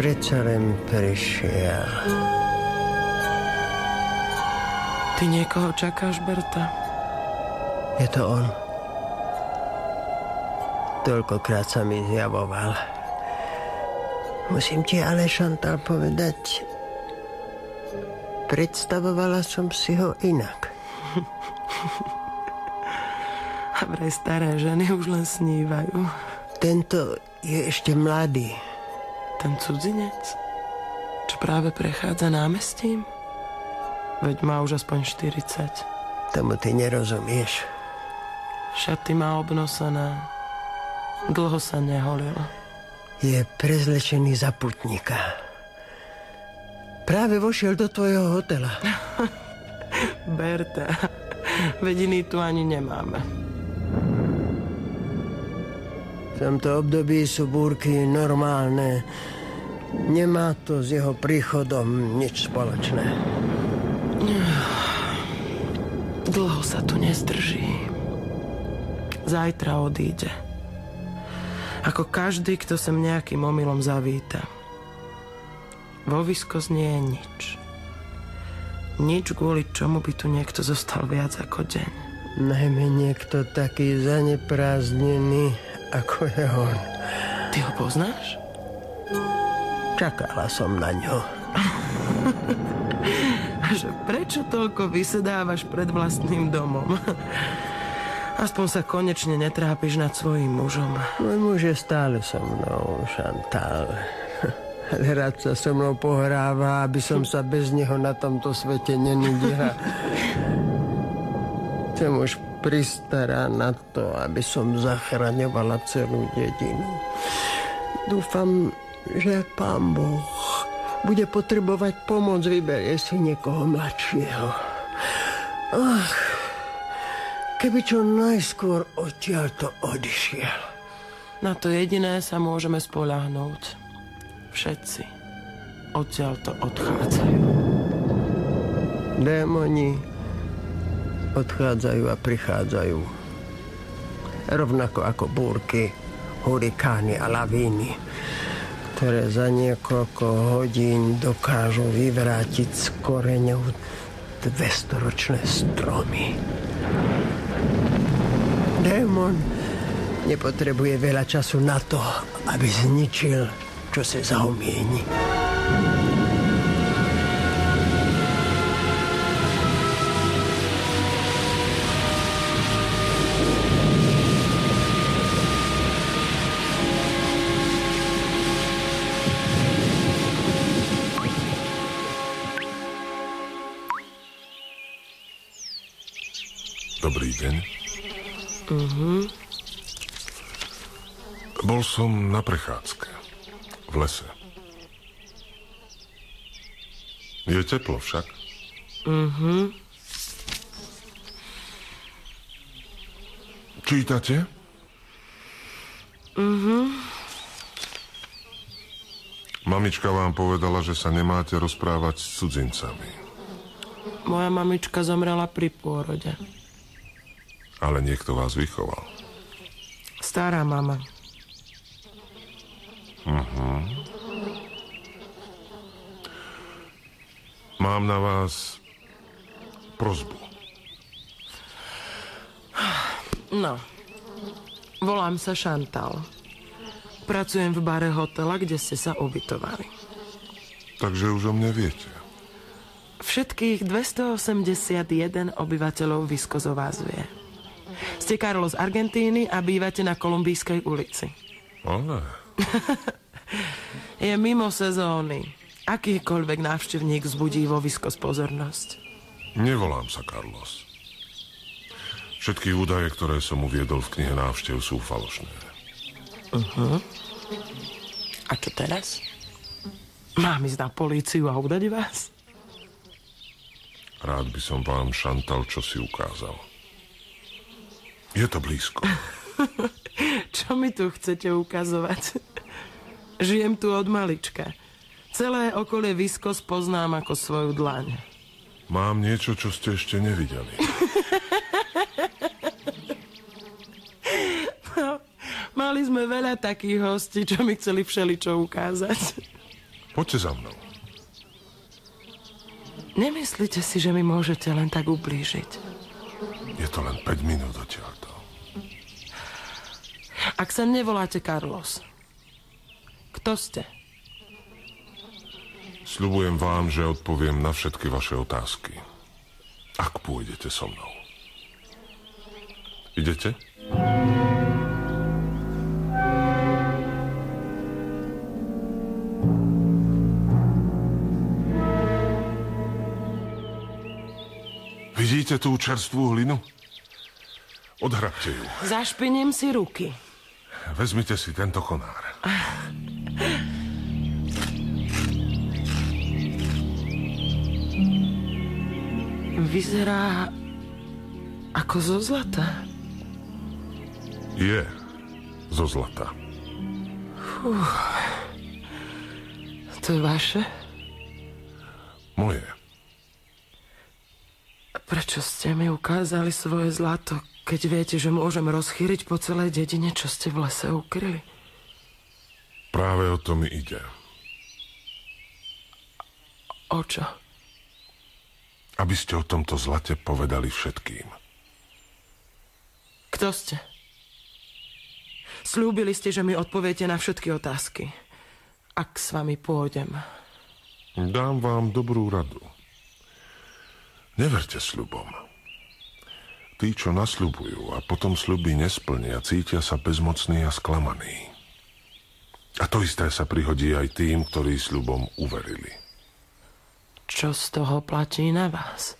predsa len prišiel. Ty niekoho čakáš, Berta? Je to on. Toľkokrát sa mi zjavoval. Musím ti ale, Šantal, povedať, predstavovala som si ho inak. A vraj staré ženy už len snívajú. Tento je ešte mladý. Ten cudzinec? Čo práve prechádza námestím? Veď má už aspoň 40. Tomu ty nerozumieš. Šaty má obnosené. Dlho sa neholil. Je prezlečený za putníka. Práve vošiel do tvojho hotela. Berta, veď iný tu ani nemáme. Tomto období sú búrky normálne. Nemá to s jeho príchodom nič spoločné. Dlho sa tu nezdrží. Zajtra odíde. Ako každý, kto sem nejakým omylom zavíta. Vo nie je nič. Nič, kvôli čomu by tu niekto zostal viac ako deň. Najmä niekto taký zaneprázdnený, ako je on. Ty ho poznáš? Čakala som na ňo. Že prečo toľko vysedávaš pred vlastným domom? Aspoň sa konečne netrápiš nad svojim mužom. Môj muž je stále so mnou, Chantal. Ale rád sa so mnou pohráva, aby som sa bez neho na tomto svete nenudila. Chcem už pristará na to, aby som zachraňovala celú dedinu. Dúfam, že pán Boh bude potrebovať pomoc, vyberie si niekoho mladšieho. Ach, keby čo najskôr odtiaľ to odišiel. Na to jediné sa môžeme spolahnúť. Všetci odtiaľ to odchádzajú. Démoni odchádzajú a prichádzajú. Rovnako ako búrky, hurikány a lavíny ktoré za niekoľko hodín dokážu vyvrátiť z koreňov 200-ročné stromy. Démon nepotrebuje veľa času na to, aby zničil, čo sa zaumieni. Dobrý deň. Mhm. Bol som na prechádzke. V lese. Je teplo však. Mhm. Čítate? Mhm. Mamička vám povedala, že sa nemáte rozprávať s cudzincami. Moja mamička zomrela pri pôrode. Ale niekto vás vychoval. Stará mama. Uh-huh. Mám na vás prozbu. No. Volám sa Šantal. Pracujem v bare hotela, kde ste sa ubytovali. Takže už o mne viete. Všetkých 281 obyvateľov Viskozo vás vie. Ste Karlo z Argentíny a bývate na Kolumbijskej ulici. Ale... Je mimo sezóny. Akýkoľvek návštevník vzbudí vo Viskos pozornosť. Nevolám sa Carlos. Všetky údaje, ktoré som uviedol v knihe návštev, sú falošné. Uh-huh. A čo teraz? Mám ísť na políciu a udať vás? Rád by som vám, Šantal, čo si ukázal. Je to blízko. čo mi tu chcete ukazovať? Žijem tu od malička. Celé okolie Viskos poznám ako svoju dlaň. Mám niečo, čo ste ešte nevideli. No, mali sme veľa takých hostí, čo mi chceli všeličo ukázať. Poďte za mnou. Nemyslíte si, že mi môžete len tak ublížiť? Je to len 5 minút odtiaľto. Ak sa nevoláte Carlos, kto ste? Sľubujem vám, že odpoviem na všetky vaše otázky. Ak pôjdete so mnou. Idete? Vidíte tú čerstvú hlinu? Odhrabte ju. Zašpiním si ruky. Vezmite si tento konár. Vyzerá ako zo zlata. Je zo zlata. To je vaše? Moje. Prečo ste mi ukázali svoje zlato, keď viete, že môžem rozchýriť po celej dedine, čo ste v lese ukryli? Práve o to mi ide. O čo? Aby ste o tomto zlate povedali všetkým. Kto ste? Slúbili ste, že mi odpoviete na všetky otázky. Ak s vami pôjdem. Dám vám dobrú radu. Neverte sľubom. Tí, čo nasľubujú a potom sľuby nesplnia, cítia sa bezmocní a sklamaní. A to isté sa prihodí aj tým, ktorí sľubom uverili. Čo z toho platí na vás?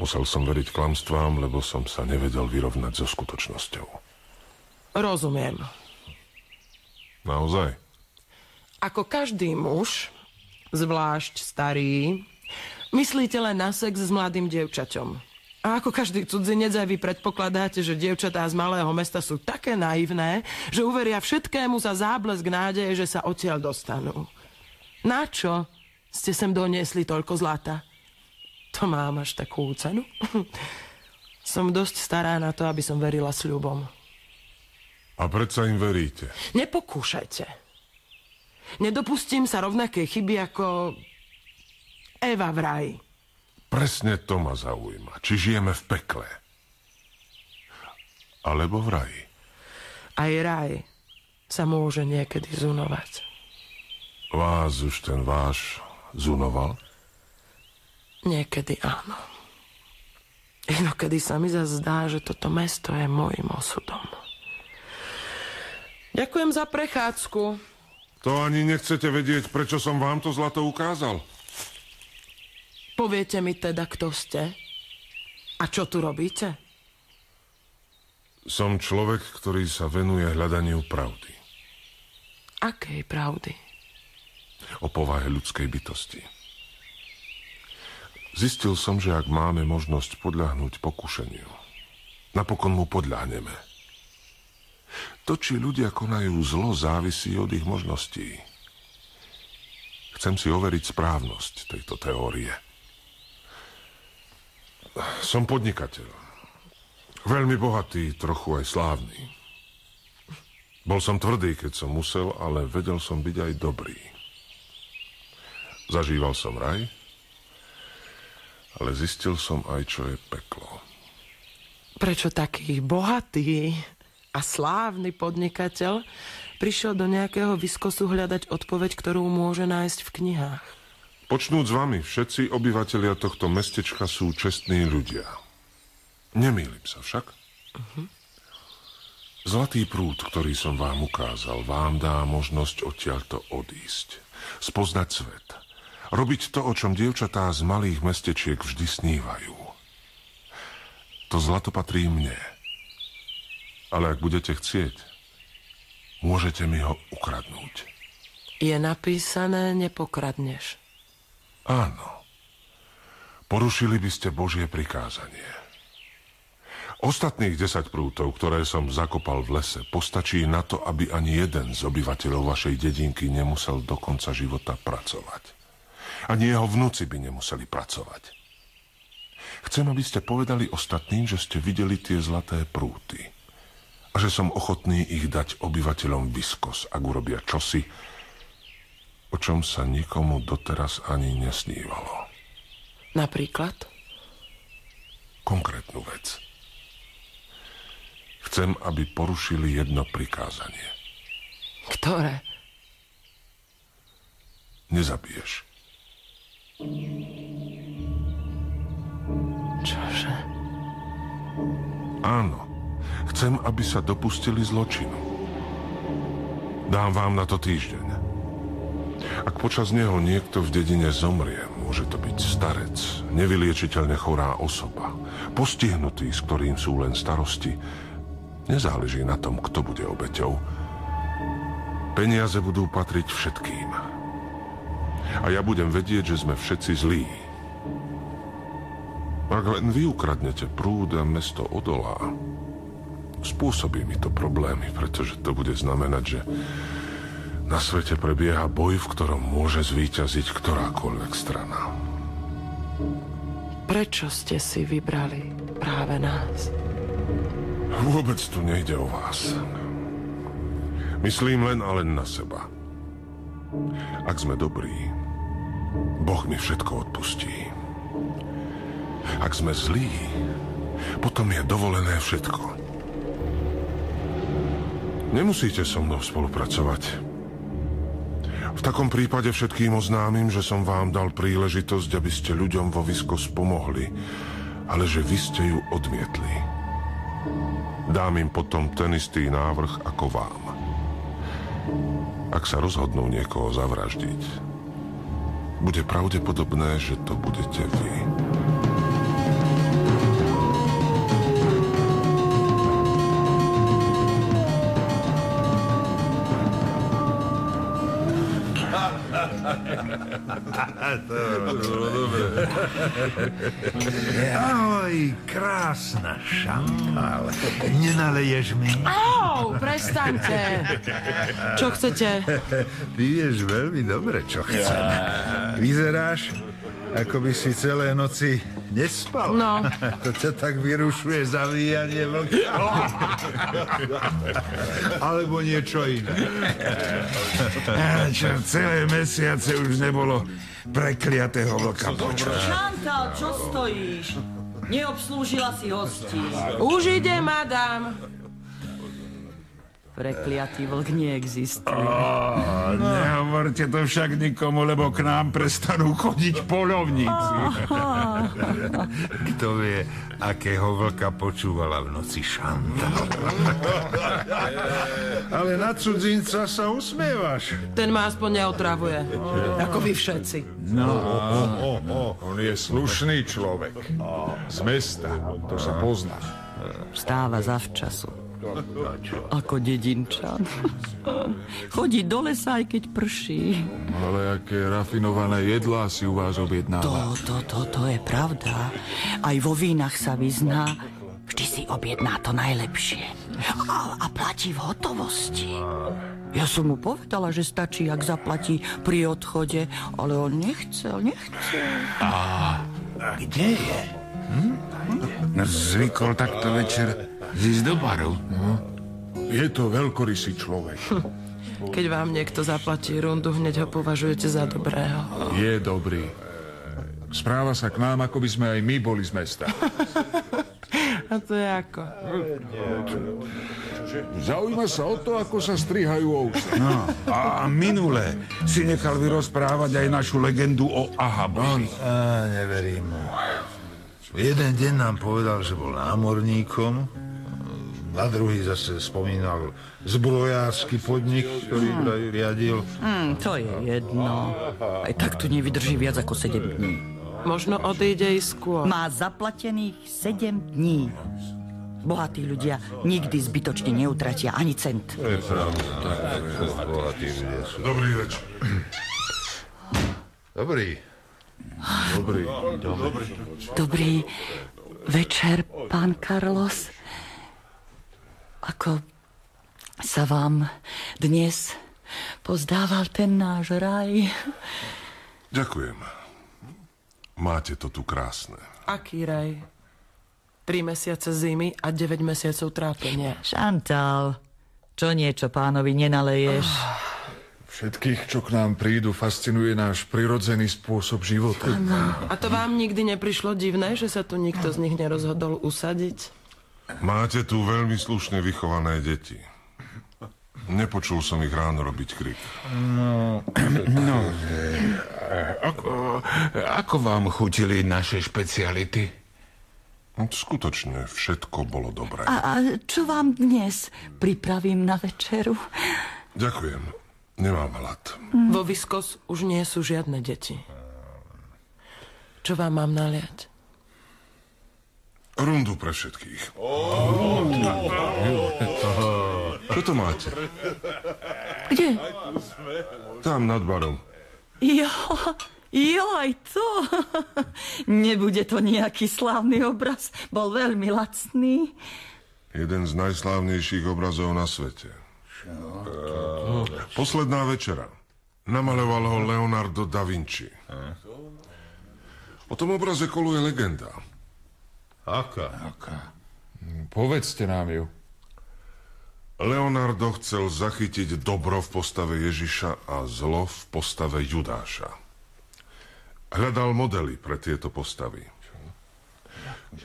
Musel som veriť klamstvám, lebo som sa nevedel vyrovnať so skutočnosťou. Rozumiem. Naozaj? Ako každý muž, zvlášť starý, Myslíte len na sex s mladým dievčaťom. A ako každý cudzinec aj vy predpokladáte, že dievčatá z malého mesta sú také naivné, že uveria všetkému za záblesk nádeje, že sa odtiaľ dostanú. Na čo ste sem doniesli toľko zlata? To mám až takú cenu. som dosť stará na to, aby som verila sľubom. A predsa im veríte? Nepokúšajte. Nedopustím sa rovnaké chyby ako Eva v raji. Presne to ma zaujíma. Či žijeme v pekle? Alebo v raji? Aj raj sa môže niekedy zunovať. Vás už ten váš zunoval? Niekedy áno. Inokedy sa mi zase zdá, že toto mesto je môjim osudom. Ďakujem za prechádzku. To ani nechcete vedieť, prečo som vám to zlato ukázal. Poviete mi teda, kto ste? A čo tu robíte? Som človek, ktorý sa venuje hľadaniu pravdy. Akej pravdy? O povahe ľudskej bytosti. Zistil som, že ak máme možnosť podľahnúť pokušeniu, napokon mu podľahneme. To, či ľudia konajú zlo, závisí od ich možností. Chcem si overiť správnosť tejto teórie. Som podnikateľ. Veľmi bohatý, trochu aj slávny. Bol som tvrdý, keď som musel, ale vedel som byť aj dobrý. Zažíval som raj, ale zistil som aj, čo je peklo. Prečo taký bohatý a slávny podnikateľ prišiel do nejakého vyskosu hľadať odpoveď, ktorú môže nájsť v knihách? Počnúť s vami, všetci obyvatelia tohto mestečka sú čestní ľudia. Nemýlim sa však. Uh-huh. Zlatý prúd, ktorý som vám ukázal, vám dá možnosť odtiaľto odísť. Spoznať svet. Robiť to, o čom dievčatá z malých mestečiek vždy snívajú. To zlato patrí mne. Ale ak budete chcieť, môžete mi ho ukradnúť. Je napísané, nepokradneš. Áno. Porušili by ste Božie prikázanie. Ostatných desať prútov, ktoré som zakopal v lese, postačí na to, aby ani jeden z obyvateľov vašej dedinky nemusel do konca života pracovať. Ani jeho vnúci by nemuseli pracovať. Chcem, aby ste povedali ostatným, že ste videli tie zlaté prúty a že som ochotný ich dať obyvateľom Viskos, ak urobia čosi, o čom sa nikomu doteraz ani nesnívalo. Napríklad? Konkrétnu vec. Chcem, aby porušili jedno prikázanie. Ktoré? Nezabiješ. Čože? Áno. Chcem, aby sa dopustili zločinu. Dám vám na to týždeň. Ak počas neho niekto v dedine zomrie, môže to byť starec, nevyliečiteľne chorá osoba, postihnutý, s ktorým sú len starosti. Nezáleží na tom, kto bude obeťou. Peniaze budú patriť všetkým. A ja budem vedieť, že sme všetci zlí. Ak len vy ukradnete prúd a mesto odolá, spôsobí mi to problémy, pretože to bude znamenať, že na svete prebieha boj, v ktorom môže zvíťaziť ktorákoľvek strana. Prečo ste si vybrali práve nás? Vôbec tu nejde o vás. Myslím len a len na seba. Ak sme dobrí, Boh mi všetko odpustí. Ak sme zlí, potom je dovolené všetko. Nemusíte so mnou spolupracovať. V takom prípade všetkým oznámim, že som vám dal príležitosť, aby ste ľuďom vo Viskos pomohli, ale že vy ste ju odmietli. Dám im potom ten istý návrh ako vám. Ak sa rozhodnú niekoho zavraždiť, bude pravdepodobné, že to budete vy. Ahoj, krásna Šantal. Nenaleješ mi? Au, prestaňte. Čo chcete? Ty vieš veľmi dobre, čo chcem. Vyzeráš, ako by si celé noci nespal. No. To ťa tak vyrušuje zavíjanie vlka. Alebo niečo iné. Čo celé mesiace už nebolo prekliatého vlka počuť. Šantal, čo stojíš? Neobslúžila si hostí. Už ide, madam. Prekliatý vlk neexistuje. Nehovorte to však nikomu, lebo k nám prestanú chodiť polovníci. Kto vie, akého vlka počúvala v noci Šanta. Ale na cudzinca sa usmievaš. Ten ma aspoň neotravuje. Ako vy všetci. On je slušný človek. Z mesta, to sa pozná. Vstáva zavčasu. Ako dedinčan. Chodí do lesa, aj keď prší. Ale aké rafinované jedlá si u vás objednáva. To, to, to, to je pravda. Aj vo vínach sa vyzná. Vždy si objedná to najlepšie. A, a platí v hotovosti. Ja som mu povedala, že stačí, ak zaplatí pri odchode, ale on nechcel, nechcel. A kde je? Hm? Zvykol takto večer zísť do baru. Je to veľkorysý človek. Keď vám niekto zaplatí rundu, hneď ho považujete za dobrého. Je dobrý. Správa sa k nám, ako by sme aj my boli z mesta. A to je ako? Zaujíma sa o to, ako sa strihajú ovce. No, a minule si nechal vyrozprávať aj našu legendu o Ahabovi. A, neverím mu. Jeden deň nám povedal, že bol námorníkom, na druhý zase spomínal zbrojársky podnik, ktorý vraj riadil. Hmm, to je jedno. Aj tak tu nevydrží viac ako 7 dní. Možno odíde i skôr. Má zaplatených 7 dní. Bohatí ľudia nikdy zbytočne neutratia ani cent. To je pravda. Tak, bohatí ľudia sú. Dobrý večer. Dobrý. Dobrý. Dobrý večer, pán Carlos. Ako sa vám dnes pozdával ten náš raj? Ďakujem. Máte to tu krásne. Aký raj? Tri mesiace zimy a 9 mesiacov trápenia. Šantal, čo niečo pánovi nenaleješ? Všetkých, čo k nám prídu, fascinuje náš prirodzený spôsob života. A to vám nikdy neprišlo divné, že sa tu nikto z nich nerozhodol usadiť? Máte tu veľmi slušne vychované deti. Nepočul som ich ráno robiť krik. No, no ako, ako vám chutili naše špeciality? Skutočne všetko bolo dobré. A, a čo vám dnes pripravím na večeru? Ďakujem. Nemám hlad. Mm. Vo Viskos už nie sú žiadne deti. Čo vám mám naliať? Rundu pre všetkých. Čo to máte? Kde? Tam nad barom. Jo, jo, aj to. Nebude to nejaký slávny obraz. Bol veľmi lacný. Jeden z najslávnejších obrazov na svete. Posledná večera. Namaloval ho Leonardo da Vinci. O tom obraze koluje legenda. Aká? Aká? Povedzte nám ju. Leonardo chcel zachytiť dobro v postave Ježiša a zlo v postave Judáša. Hľadal modely pre tieto postavy.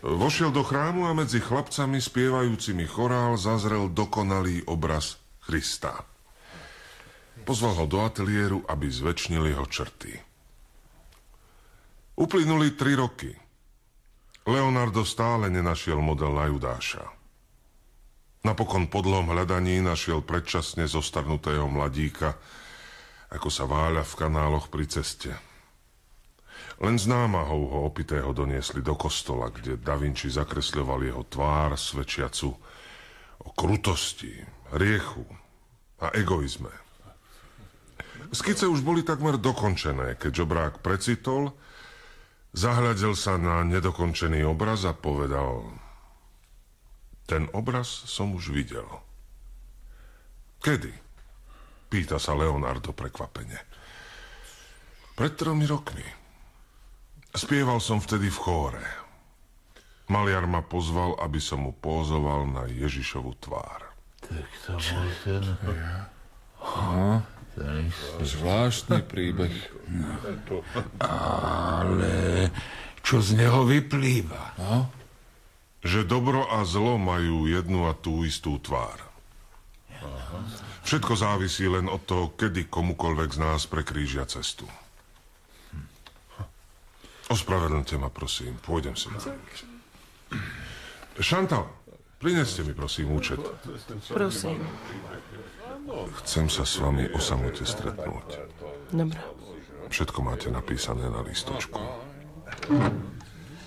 Vošiel do chrámu a medzi chlapcami spievajúcimi chorál zazrel dokonalý obraz Krista. Pozval ho do ateliéru, aby zväčšnil jeho črty. Uplynuli tri roky. Leonardo stále nenašiel model na Judáša. Napokon po dlhom hľadaní našiel predčasne zostarnutého mladíka, ako sa váľa v kanáloch pri ceste. Len s námahou ho opitého doniesli do kostola, kde Da Vinci zakresľoval jeho tvár svedčiacu o krutosti, riechu a egoizme. Skice už boli takmer dokončené, keď žobrák precitol, zahľadil sa na nedokončený obraz a povedal Ten obraz som už videl. Kedy? Pýta sa Leonardo prekvapene. Pred tromi rokmi. Spieval som vtedy v chóre. Maliar ma pozval, aby som mu pózoval na Ježišovu tvár. Tak to bol ten... No, zvláštny príbeh. Ale čo z neho vyplýva? No? Že dobro a zlo majú jednu a tú istú tvár. Všetko závisí len od toho, kedy komukoľvek z nás prekrížia cestu. Ospravedlňte ma, prosím, pôjdem si. Šantal, prineste mi, prosím, účet. Prosím. Chcem sa s vami o samote stretnúť. Dobre. Všetko máte napísané na lístočku.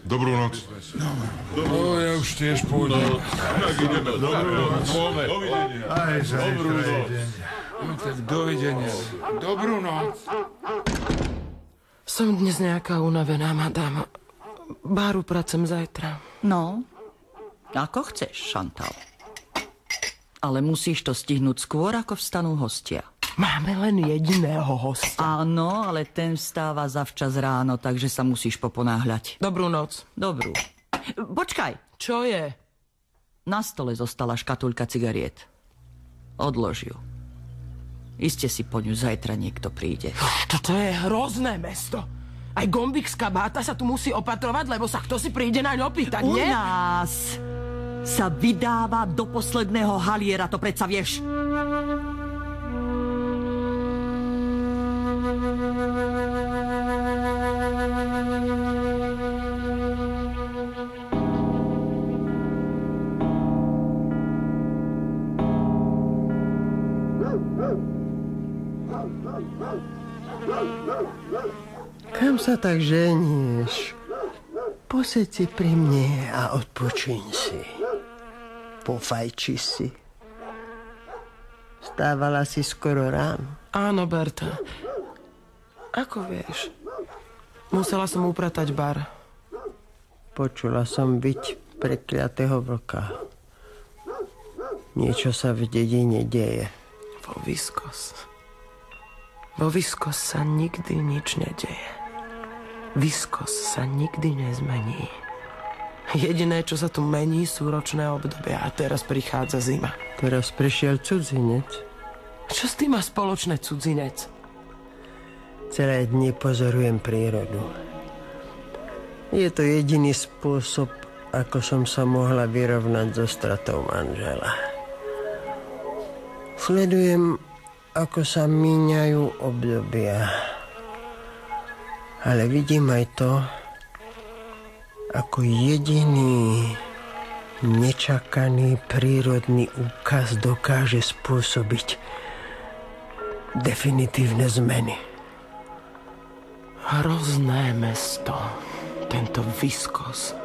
Dobrú noc. No, ja už tiež pôjdem. Tak ideme. Dobrú noc. Aj zajtra deň. No, tak dovidenia. Dobrú noc. Som dnes nejaká unavená, madám. Báru pracem zajtra. No, ako chceš, Šantal. Ale musíš to stihnúť skôr, ako vstanú hostia. Máme len jediného hosta. Áno, ale ten vstáva zavčas ráno, takže sa musíš poponáhľať. Dobrú noc. Dobrú. Počkaj, Čo je? na stole zostala škatulka cigariet. Odlož ju. Iste si po ňu zajtra niekto príde. Toto je hrozné mesto. Aj gombikská báta sa tu musí opatrovať, lebo sa kto si príde naň opýtať, U nie? nás sa vydáva do posledného haliera, to predsa vieš. Kam sa tak ženieš? Poseď si pri mne a odpočiň si. Pofajči si. Stávala si skoro ráno. Áno, Berta. Ako vieš? Musela som upratať bar. Počula som byť prekliatého vlka. Niečo sa v dedine deje. Vo Viskos. Vo Viskos sa nikdy nič nedeje. Viskos sa nikdy nezmení. Jediné, čo sa tu mení, sú ročné obdobia a teraz prichádza zima. Teraz prišiel cudzinec. Čo s tým má spoločné cudzinec? Celé dni pozorujem prírodu. Je to jediný spôsob, ako som sa mohla vyrovnať so stratou manžela. Sledujem, ako sa míňajú obdobia. Ale vidím aj to, ako jediný nečakaný prírodný úkaz dokáže spôsobiť definitívne zmeny. Hrozné mesto, tento Viskos.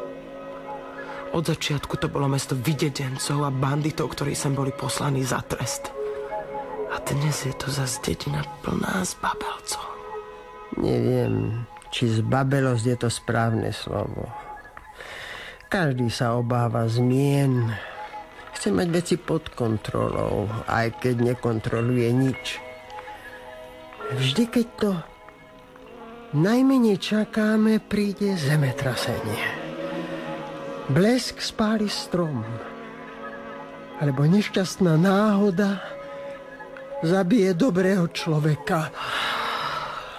Od začiatku to bolo mesto videdencov a banditov, ktorí sem boli poslaní za trest. A dnes je to zase dedina plná zbabelcov. Neviem, či zbabelosť je to správne slovo. Každý sa obáva zmien. Chce mať veci pod kontrolou, aj keď nekontroluje nič. Vždy, keď to najmenej čakáme, príde zemetrasenie. Blesk spáli strom. Alebo nešťastná náhoda zabije dobrého človeka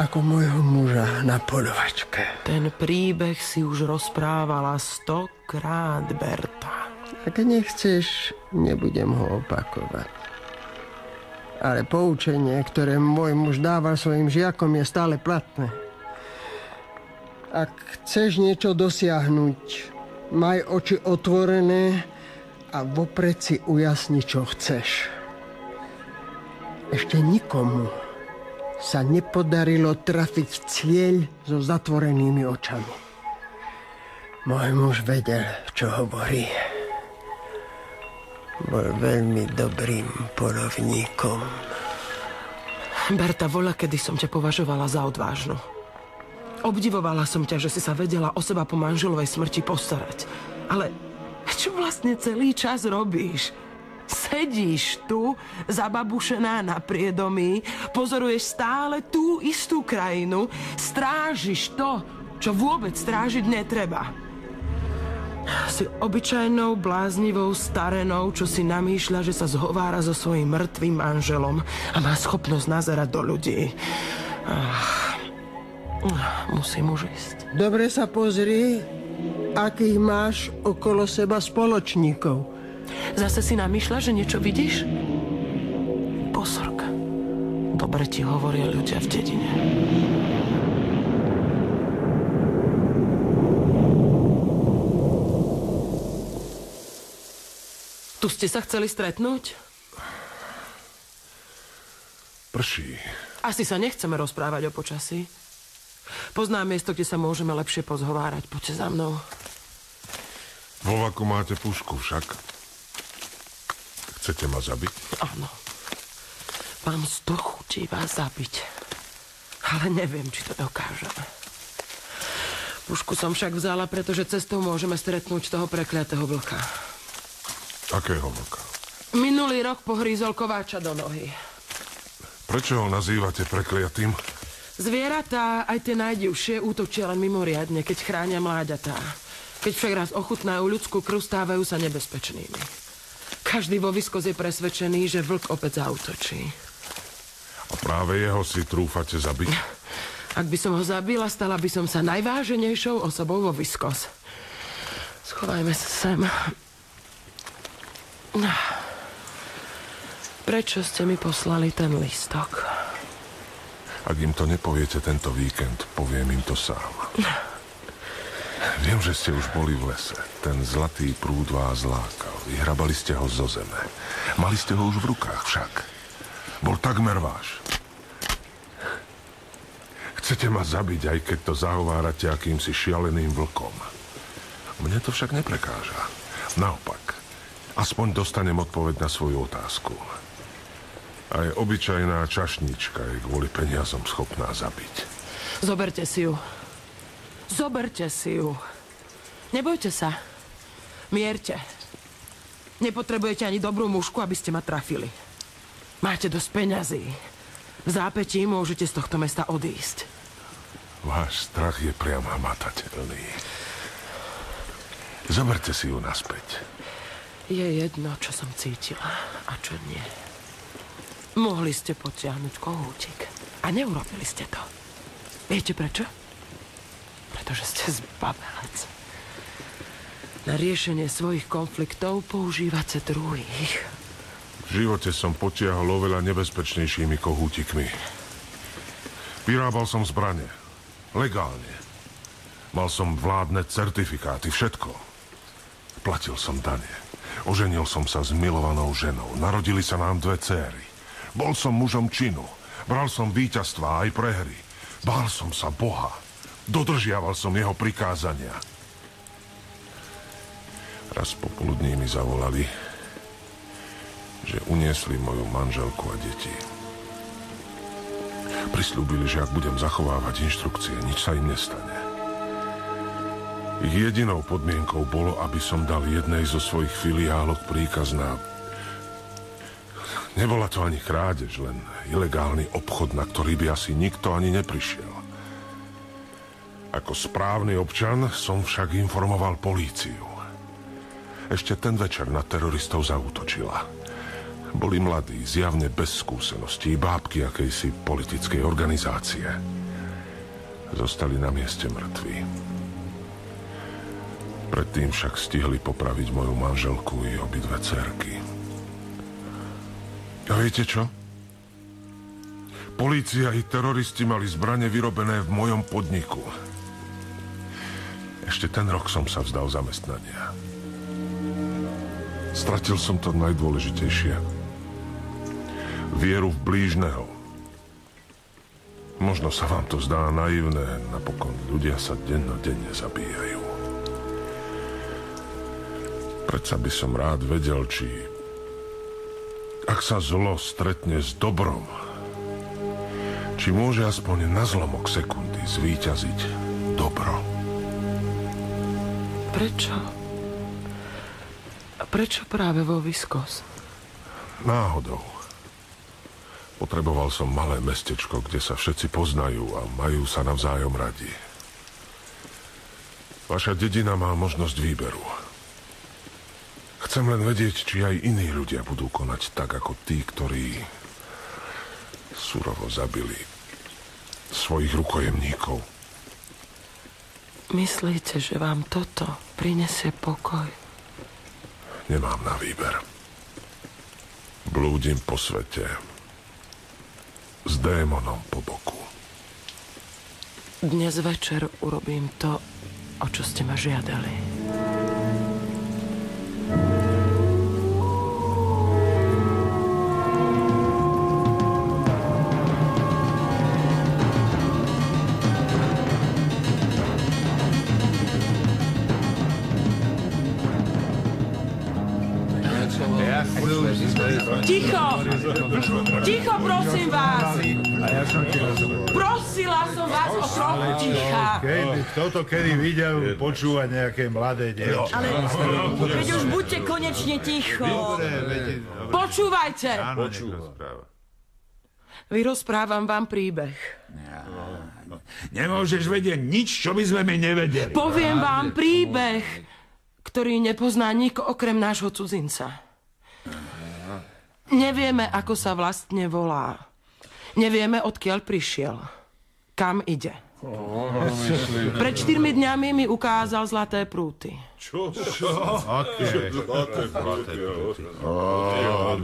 ako môjho muža na polovačke. Ten príbeh si už rozprávala stokrát, Berta. Ak nechceš, nebudem ho opakovať. Ale poučenie, ktoré môj muž dáva svojim žiakom, je stále platné. Ak chceš niečo dosiahnuť, maj oči otvorené a vopred si ujasni, čo chceš. Ešte nikomu sa nepodarilo trafiť cieľ so zatvorenými očami. Môj muž vedel, čo hovorí. Bol veľmi dobrým polovníkom. Berta, vola, kedy som ťa považovala za odvážnu. Obdivovala som ťa, že si sa vedela o seba po manželovej smrti postarať. Ale čo vlastne celý čas robíš? Sedíš tu, zababušená na priedomí, pozoruješ stále tú istú krajinu, strážiš to, čo vôbec strážiť netreba. Si obyčajnou, bláznivou starenou, čo si namýšľa, že sa zhovára so svojím mŕtvým manželom a má schopnosť nazerať do ľudí. Ach. Musím už ísť. Dobre sa pozri, akých máš okolo seba spoločníkov. Zase si namýšľa, že niečo vidíš? Posorka. Dobre ti hovoria ľudia v dedine. Tu ste sa chceli stretnúť? Prší. Asi sa nechceme rozprávať o počasí. Poznám miesto, kde sa môžeme lepšie pozhovárať. Poďte za mnou. Vo vaku máte pušku však. Chcete ma zabiť? Áno. Mám sto chutí vás zabiť. Ale neviem, či to dokážeme. Pušku som však vzala, pretože cestou môžeme stretnúť toho prekliatého vlka. Akého vlka? Minulý rok pohrízol kováča do nohy. Prečo ho nazývate prekliatým? Zvieratá, aj tie najdivšie, útočia len mimoriadne, keď chránia mláďatá. Keď však raz ochutnajú ľudskú krv, stávajú sa nebezpečnými. Každý vo Viskos je presvedčený, že vlk opäť zautočí. A práve jeho si trúfate zabiť? Ak by som ho zabila, stala by som sa najváženejšou osobou vo Viskos. Schovajme sa sem. Prečo ste mi poslali ten listok? Ak im to nepoviete tento víkend, poviem im to sám. Viem, že ste už boli v lese. Ten zlatý prúd vás lákal. Vyhrabali ste ho zo zeme. Mali ste ho už v rukách však. Bol takmer váš. Chcete ma zabiť, aj keď to zahovárate akýmsi šialeným vlkom. Mne to však neprekáža. Naopak, aspoň dostanem odpoveď na svoju otázku. Aj obyčajná čašnička je kvôli peniazom schopná zabiť. Zoberte si ju. Zoberte si ju. Nebojte sa. Mierte. Nepotrebujete ani dobrú mužku, aby ste ma trafili. Máte dosť peňazí. V zápetí môžete z tohto mesta odísť. Váš strach je priam hmatateľný. Zoberte si ju naspäť. Je jedno, čo som cítila a čo nie. Mohli ste potiahnuť kohútik. A neurobili ste to. Viete prečo? Pretože ste zbabelec. Na riešenie svojich konfliktov používate druhých. V živote som potiahol oveľa nebezpečnejšími kohútikmi. Vyrábal som zbranie. Legálne. Mal som vládne certifikáty, všetko. Platil som dane. Oženil som sa s milovanou ženou. Narodili sa nám dve céry. Bol som mužom činu. Bral som víťazstva aj prehry. Bál som sa Boha. Dodržiaval som jeho prikázania. Raz popoludní mi zavolali, že uniesli moju manželku a deti. Prislúbili, že ak budem zachovávať inštrukcie, nič sa im nestane. Jedinou podmienkou bolo, aby som dal jednej zo svojich filiálok príkaz na... Nebola to ani krádež, len ilegálny obchod, na ktorý by asi nikto ani neprišiel. Ako správny občan som však informoval políciu. Ešte ten večer na teroristov zautočila. Boli mladí, zjavne bez skúseností, bábky akejsi politickej organizácie. Zostali na mieste mŕtvi. Predtým však stihli popraviť moju manželku i obidve cerky. A viete čo? Polícia i teroristi mali zbrane vyrobené v mojom podniku. Ešte ten rok som sa vzdal zamestnania. Stratil som to najdôležitejšie. Vieru v blížneho. Možno sa vám to zdá naivné, napokon ľudia sa dennodenne zabíjajú. Predsa by som rád vedel, či ak sa zlo stretne s dobrom, či môže aspoň na zlomok sekundy zvíťaziť dobro. Prečo? Prečo práve vo Viskos? Náhodou. Potreboval som malé mestečko, kde sa všetci poznajú a majú sa navzájom radi. Vaša dedina má možnosť výberu. Chcem len vedieť, či aj iní ľudia budú konať tak, ako tí, ktorí surovo zabili svojich rukojemníkov. Myslíte, že vám toto prinesie pokoj? Nemám na výber. Blúdim po svete s démonom po boku. Dnes večer urobím to, o čo ste ma žiadali. Kto to kedy videl počúvať nejaké mladé dievča? Ale veď už buďte konečne ticho. Počúvajte. Vyrozprávam vám príbeh. Nemôžeš vedieť nič, čo by sme my nevedeli. Poviem vám príbeh, ktorý nepozná nik okrem nášho cudzinca. Nevieme, ako sa vlastne volá. Nevieme, odkiaľ prišiel. Kam ide. Pred štyrmi dňami mi ukázal zlaté prúty. Čo? Aké?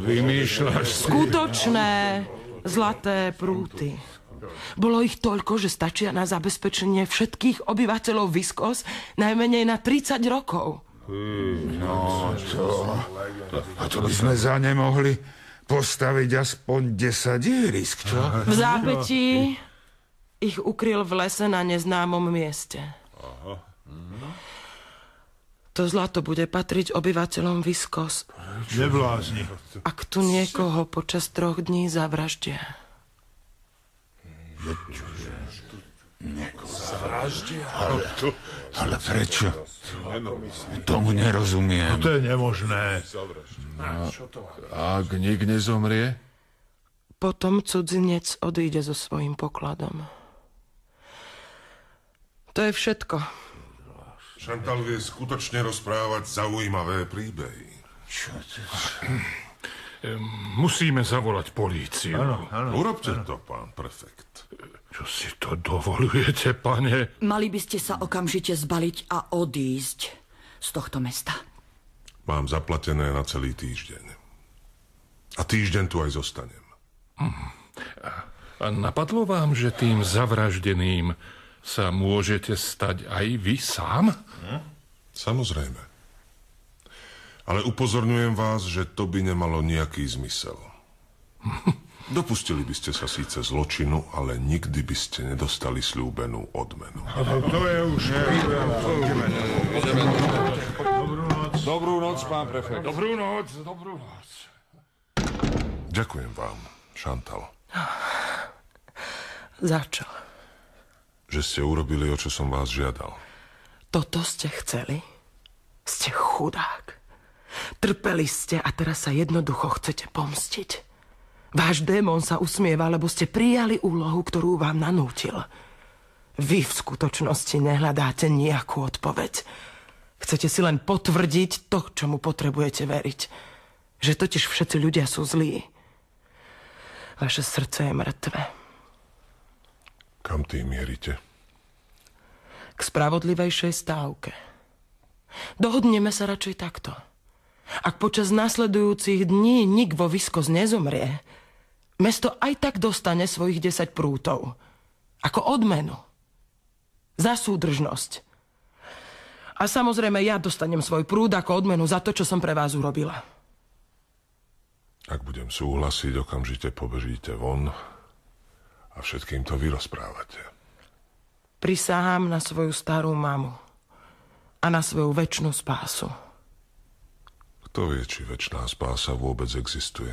Vymýšľaš si. Skutočné zlaté prúty. Bolo ich toľko, že stačia na zabezpečenie všetkých obyvateľov Viskos najmenej na 30 rokov. No, to... A to by sme za ne mohli postaviť aspoň 10 ihrisk, čo? V zápetí ich ukryl v lese na neznámom mieste. To zlato bude patriť obyvateľom Viskos, Neblázni. ak tu niekoho počas troch dní zavraždia. Ale prečo? Tomu nerozumiem. To je nemožné. Ak nik nezomrie, Potom cudzinec odíde so svojím pokladom. To je všetko. Šantal vie skutočne rozprávať zaujímavé príbehy. Musíme zavolať políciu. Áno, áno. Urobte to, pán prefekt. Čo si to dovolujete, pane? Mali by ste sa okamžite zbaliť a odísť z tohto mesta. Mám zaplatené na celý týždeň. A týždeň tu aj zostanem. A napadlo vám, že tým zavraždeným sa môžete stať aj vy sám? Samozrejme. Ale upozorňujem vás, že to by nemalo nejaký zmysel. Dopustili by ste sa síce zločinu, ale nikdy by ste nedostali slúbenú odmenu. To je už... Dobrú noc, pán prefekt. Dobrú noc, dobrú noc. Ďakujem vám, Šantal, Za čo? Že ste urobili, o čo som vás žiadal. Toto ste chceli? Ste chudák. Trpeli ste a teraz sa jednoducho chcete pomstiť. Váš démon sa usmieva, lebo ste prijali úlohu, ktorú vám nanútil. Vy v skutočnosti nehľadáte nejakú odpoveď. Chcete si len potvrdiť to, čomu potrebujete veriť. Že totiž všetci ľudia sú zlí. Vaše srdce je mŕtve. Kam tým mierite? K spravodlivejšej stávke. Dohodneme sa radšej takto. Ak počas nasledujúcich dní nik vo Viskos nezomrie, mesto aj tak dostane svojich 10 prútov. Ako odmenu. Za súdržnosť. A samozrejme ja dostanem svoj prúd ako odmenu za to, čo som pre vás urobila. Ak budem súhlasiť, okamžite pobežíte von a všetkým to vyrozprávate. Prisahám na svoju starú mamu a na svoju väčšnú spásu. Kto vie, či väčšiná spása vôbec existuje?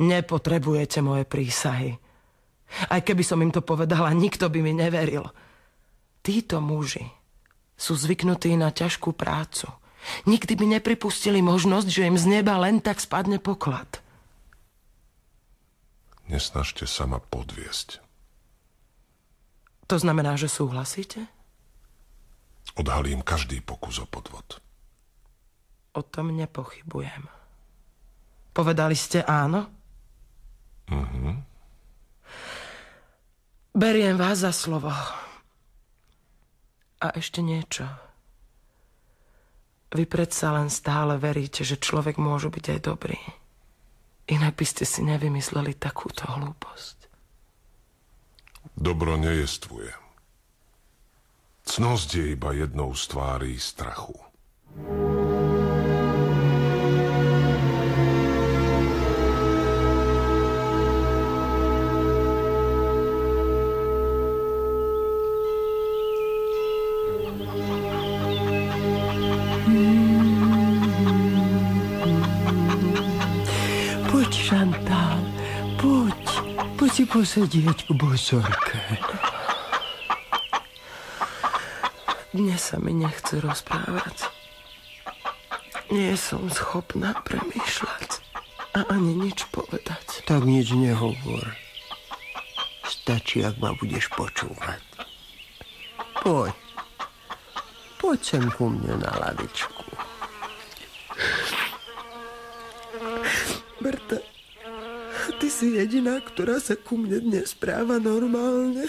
Nepotrebujete moje prísahy. Aj keby som im to povedala, nikto by mi neveril. Títo muži sú zvyknutí na ťažkú prácu. Nikdy by nepripustili možnosť, že im z neba len tak spadne poklad. Nesnažte sa ma podviesť. To znamená, že súhlasíte? Odhalím každý pokus o podvod. O tom nepochybujem. Povedali ste áno? Mhm. Beriem vás za slovo. A ešte niečo. Vy predsa len stále veríte, že človek môže byť aj dobrý. Inak by ste si nevymysleli takúto hlúposť. Dobro nejestvuje. Cnosť je iba jednou z tvárí strachu. Poď, posedieť k bozorke. Dnes sa mi nechce rozprávať. Nie som schopná premýšľať a ani nič povedať. Tak nič nehovor. Stačí, ak ma budeš počúvať. Poď. Poď sem ku mne na lavičku. Berta, ty si jediná, ktorá sa ku mne dnes správa normálne.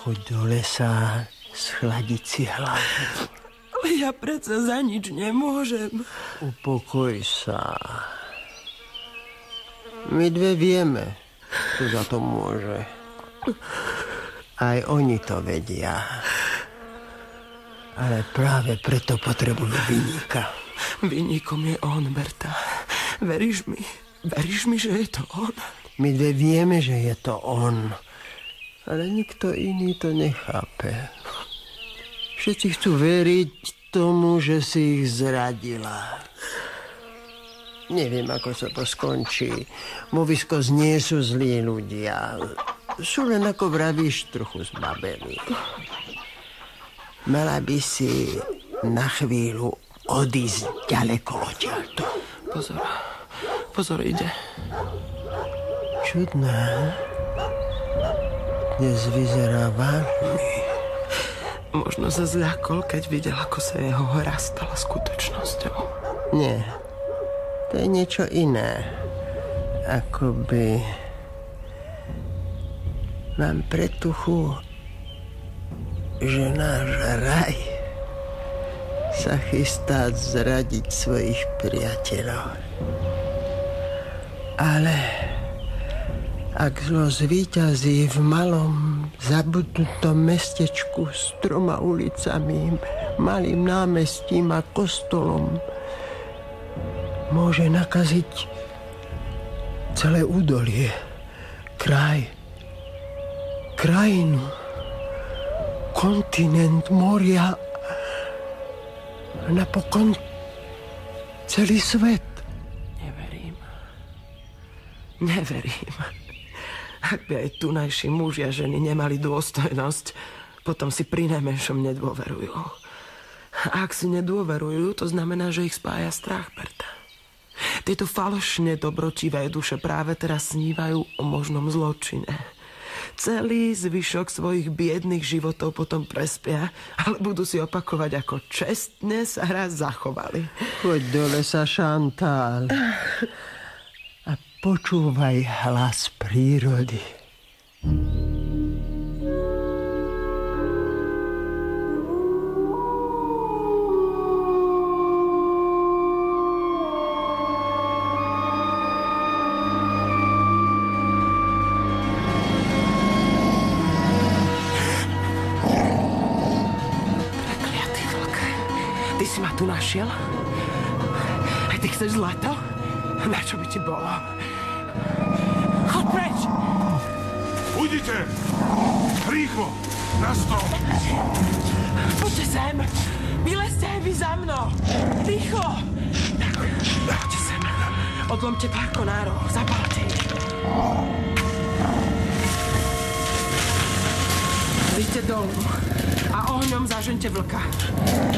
Choď do lesa, schladiť si hlavu. Ale ja predsa za nič nemôžem. Upokoj sa. My dve vieme, kto za to môže. Aj oni to vedia. Ale práve preto potrebujú vynika. Vynikom je on, Berta. Veríš mi? Veríš mi, že je to on? My dve vieme, že je to on. Ale nikto iný to nechápe. Všetci chcú veriť tomu, že si ich zradila. Neviem, ako sa to skončí. Movisko nie sú zlí ľudia. Sú len, ako vravíš, trochu zbabení. Mala by si na chvíľu odísť ďaleko odtiaľto. Pozor, pozor, ide. Čudné. Dnes vyzerá vážny. Možno sa zľakol, keď videl, ako sa jeho hra stala skutočnosťou. Nie. To je niečo iné. Akoby mám pretuchu, že náš raj sa chystá zradiť svojich priateľov. Ale ak zlo zvíťazí v malom zabudnutom mestečku s troma ulicami, malým námestím a kostolom, môže nakaziť celé údolie, kraj, krajinu, kontinent, moria a napokon celý svet. Neverím. Ak by aj tunajší muži a ženy nemali dôstojnosť, potom si pri najmenšom nedôverujú. A ak si nedôverujú, to znamená, že ich spája strach, Berta. Tieto falošne dobročivé duše práve teraz snívajú o možnom zločine. Celý zvyšok svojich biedných životov potom prespia, ale budú si opakovať, ako čestne sa raz zachovali. Choď do lesa, Šantál. Počúvaj hlas prírody. Ty si ma tu našiel? Aj ty chceš zlato? Na čo by ti bolo? Chod preč! Ujdite! Rýchlo! Na strom! Poďte sem! Vylezte vy za mnou! Rýchlo! Tak, poďte sem. Odlomte pár konárov, zapalte ich. Vyďte dolu a ohňom zažente vlka.